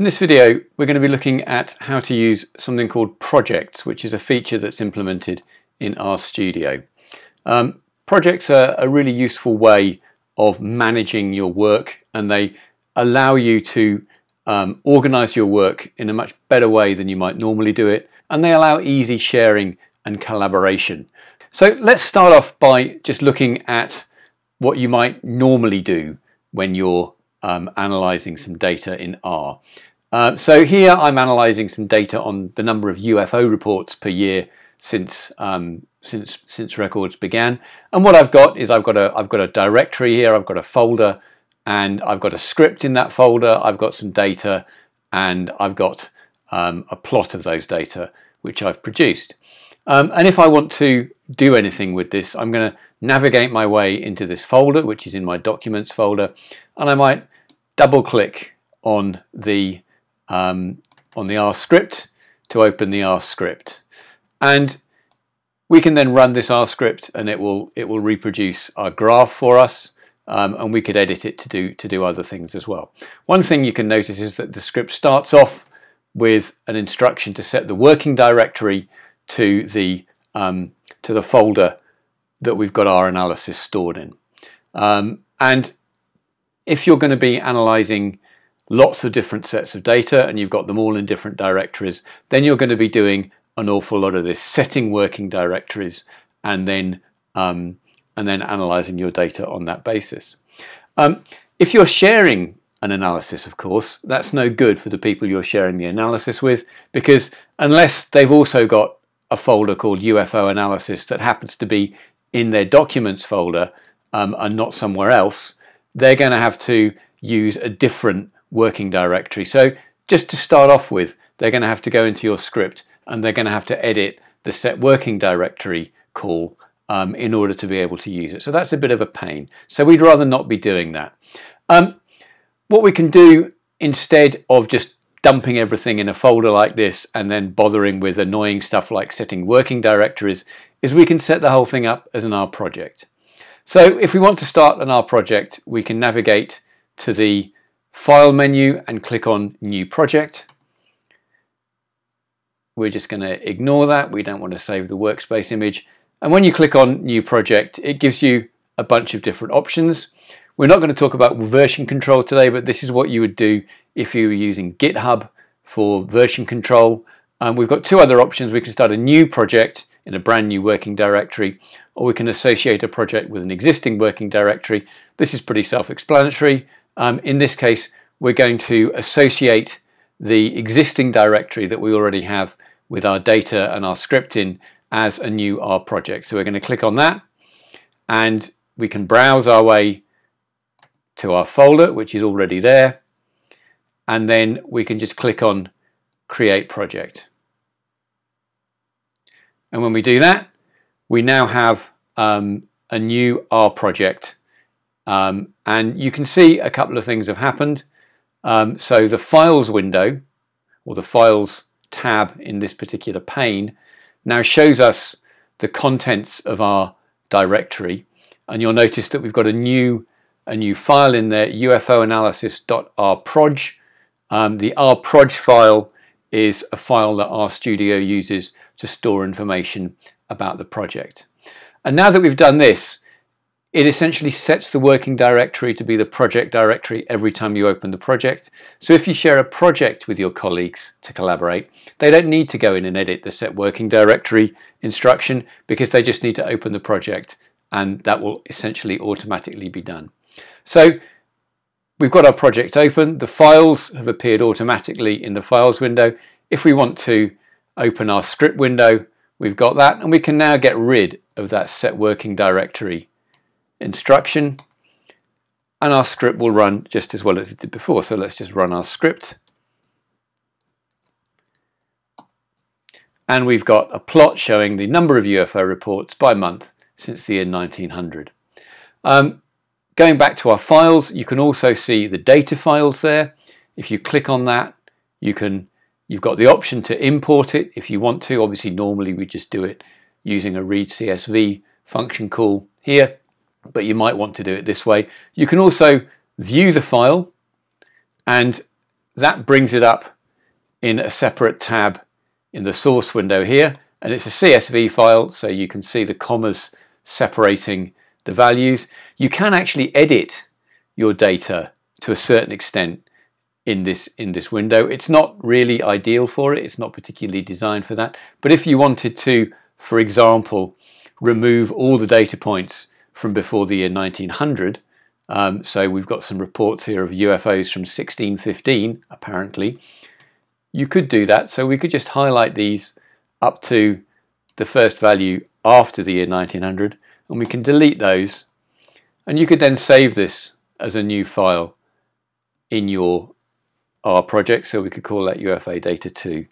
In this video, we're going to be looking at how to use something called projects, which is a feature that's implemented in RStudio. Um, projects are a really useful way of managing your work and they allow you to um, organize your work in a much better way than you might normally do it and they allow easy sharing and collaboration. So let's start off by just looking at what you might normally do when you're um, analyzing some data in R. Uh, so here I'm analysing some data on the number of UFO reports per year since um, since since records began. And what I've got is I've got a I've got a directory here. I've got a folder, and I've got a script in that folder. I've got some data, and I've got um, a plot of those data which I've produced. Um, and if I want to do anything with this, I'm going to navigate my way into this folder, which is in my documents folder, and I might double click on the um, on the R script to open the R script. And we can then run this R script and it will it will reproduce our graph for us um, and we could edit it to do to do other things as well. One thing you can notice is that the script starts off with an instruction to set the working directory to the um, to the folder that we've got our analysis stored in. Um, and if you're going to be analyzing lots of different sets of data and you've got them all in different directories, then you're going to be doing an awful lot of this, setting working directories and then um, and then analyzing your data on that basis. Um, if you're sharing an analysis, of course, that's no good for the people you're sharing the analysis with because unless they've also got a folder called UFO analysis that happens to be in their documents folder um, and not somewhere else, they're going to have to use a different working directory. So just to start off with, they're going to have to go into your script and they're going to have to edit the set working directory call um, in order to be able to use it. So that's a bit of a pain. So we'd rather not be doing that. Um, what we can do instead of just dumping everything in a folder like this and then bothering with annoying stuff like setting working directories is we can set the whole thing up as an R project. So if we want to start an R project, we can navigate to the File menu and click on New Project. We're just going to ignore that. We don't want to save the workspace image. And when you click on New Project, it gives you a bunch of different options. We're not going to talk about version control today, but this is what you would do if you were using GitHub for version control. Um, we've got two other options. We can start a new project in a brand new working directory, or we can associate a project with an existing working directory. This is pretty self-explanatory. Um, in this case, we're going to associate the existing directory that we already have with our data and our script in as a new R project. So we're going to click on that and we can browse our way to our folder, which is already there. And then we can just click on create project. And when we do that, we now have um, a new R project um, and you can see a couple of things have happened. Um, so the files window or the files tab in this particular pane now shows us the contents of our directory. And you'll notice that we've got a new a new file in there ufoanalysis.rproj um, the rproj file is a file that RStudio uses to store information about the project. And now that we've done this it essentially sets the working directory to be the project directory every time you open the project. So if you share a project with your colleagues to collaborate, they don't need to go in and edit the set working directory instruction because they just need to open the project and that will essentially automatically be done. So we've got our project open. The files have appeared automatically in the files window. If we want to open our script window, we've got that and we can now get rid of that set working directory instruction and our script will run just as well as it did before. So let's just run our script. And we've got a plot showing the number of UFO reports by month since the year 1900. Um, going back to our files, you can also see the data files there. If you click on that, you can, you've got the option to import it if you want to. Obviously, normally we just do it using a read CSV function call here but you might want to do it this way. You can also view the file and that brings it up in a separate tab in the source window here and it's a CSV file so you can see the commas separating the values. You can actually edit your data to a certain extent in this in this window. It's not really ideal for it. It's not particularly designed for that. But if you wanted to, for example, remove all the data points from before the year 1900, um, so we've got some reports here of UFOs from 1615, apparently. You could do that. So we could just highlight these up to the first value after the year 1900, and we can delete those. And you could then save this as a new file in your R project. So we could call that UFO data 2,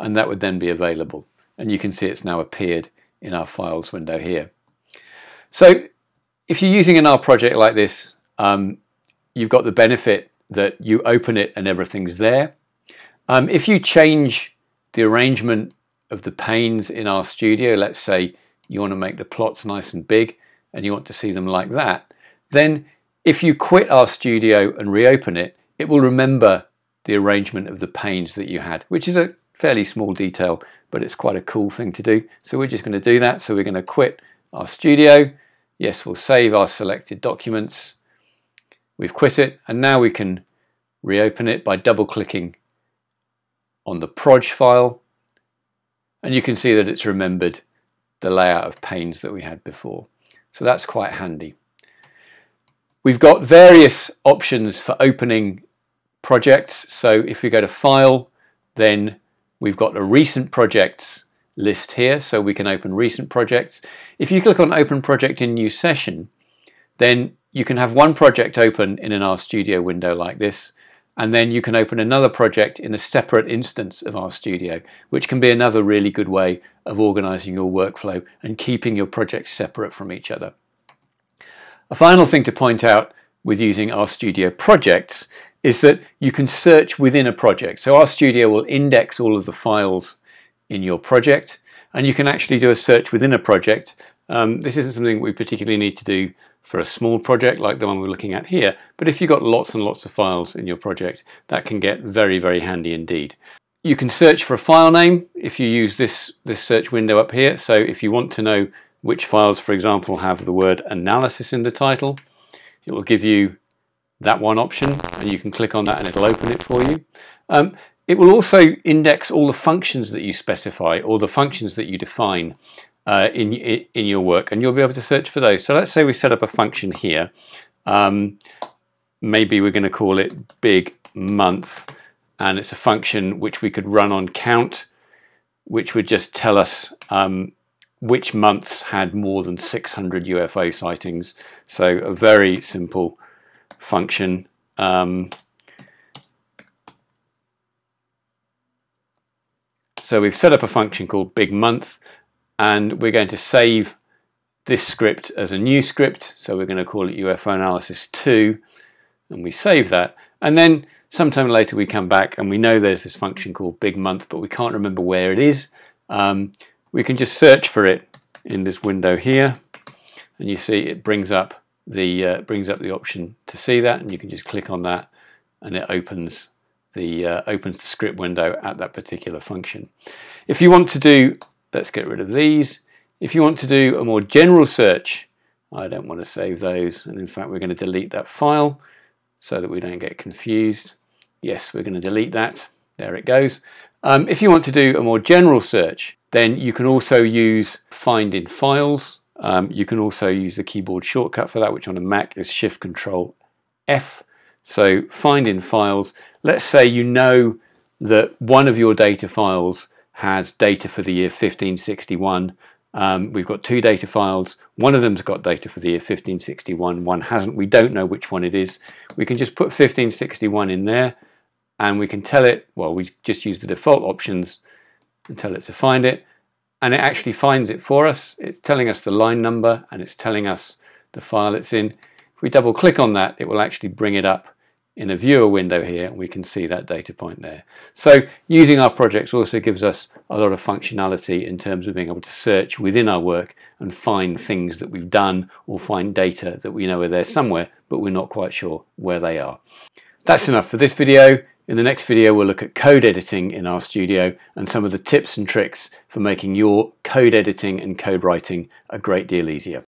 and that would then be available. And you can see it's now appeared in our files window here. So if you're using an R project like this, um, you've got the benefit that you open it and everything's there. Um, if you change the arrangement of the panes in RStudio, let's say you want to make the plots nice and big and you want to see them like that, then if you quit RStudio and reopen it, it will remember the arrangement of the panes that you had, which is a fairly small detail, but it's quite a cool thing to do. So we're just going to do that. So we're going to quit RStudio. Yes, we'll save our selected documents. We've quit it, and now we can reopen it by double clicking on the proj file and you can see that it's remembered the layout of panes that we had before. So that's quite handy. We've got various options for opening projects. So if we go to File, then we've got the Recent Projects list here, so we can open recent projects. If you click on Open Project in New Session, then you can have one project open in an RStudio window like this, and then you can open another project in a separate instance of RStudio, which can be another really good way of organizing your workflow and keeping your projects separate from each other. A final thing to point out with using RStudio projects is that you can search within a project. So RStudio will index all of the files in your project and you can actually do a search within a project. Um, this isn't something we particularly need to do for a small project like the one we're looking at here. But if you've got lots and lots of files in your project, that can get very, very handy indeed. You can search for a file name if you use this, this search window up here. So if you want to know which files, for example, have the word analysis in the title, it will give you that one option and you can click on that and it'll open it for you. Um, it will also index all the functions that you specify or the functions that you define uh, in, in your work and you'll be able to search for those. So let's say we set up a function here. Um, maybe we're going to call it big month and it's a function which we could run on count which would just tell us um, which months had more than 600 UFO sightings. So a very simple function. Um, so we've set up a function called big month and we're going to save this script as a new script. So we're going to call it UFO analysis 2 and we save that. And then sometime later we come back and we know there's this function called big month but we can't remember where it is. Um, we can just search for it in this window here and you see it brings up the uh, brings up the option to see that and you can just click on that and it opens the uh, opens the script window at that particular function if you want to do Let's get rid of these. If you want to do a more general search, I don't want to save those. And in fact, we're going to delete that file so that we don't get confused. Yes, we're going to delete that. There it goes. Um, if you want to do a more general search, then you can also use find in files. Um, you can also use the keyboard shortcut for that, which on a Mac is Shift Control F. So find in files. Let's say you know that one of your data files has data for the year 1561. Um, we've got two data files. One of them's got data for the year 1561, one hasn't. We don't know which one it is. We can just put 1561 in there and we can tell it, well, we just use the default options and tell it to find it. And it actually finds it for us. It's telling us the line number and it's telling us the file it's in. If we double click on that, it will actually bring it up in a viewer window here we can see that data point there. So using our projects also gives us a lot of functionality in terms of being able to search within our work and find things that we've done or find data that we know are there somewhere but we're not quite sure where they are. That's enough for this video. In the next video, we'll look at code editing in RStudio and some of the tips and tricks for making your code editing and code writing a great deal easier.